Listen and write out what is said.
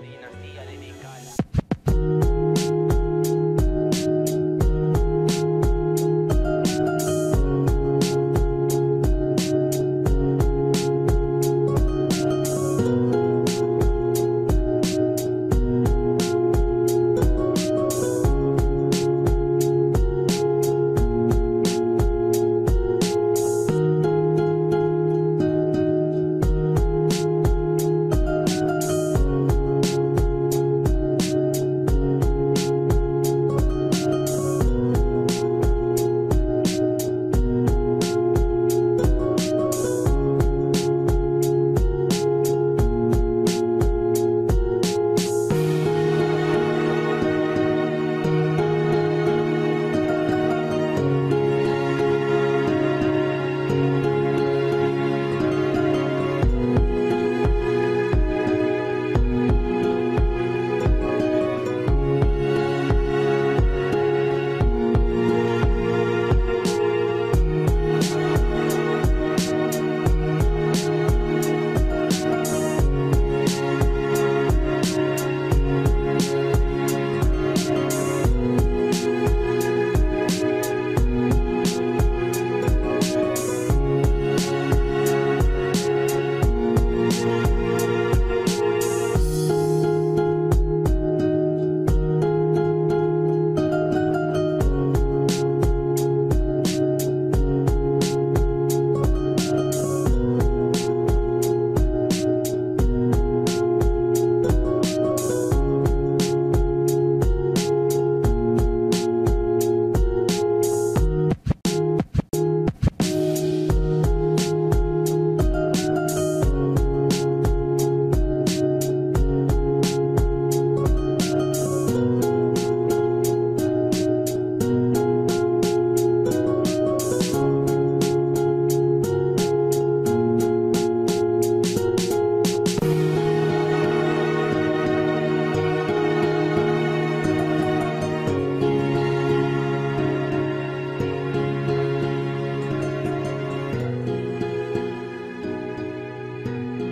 dinastía lirical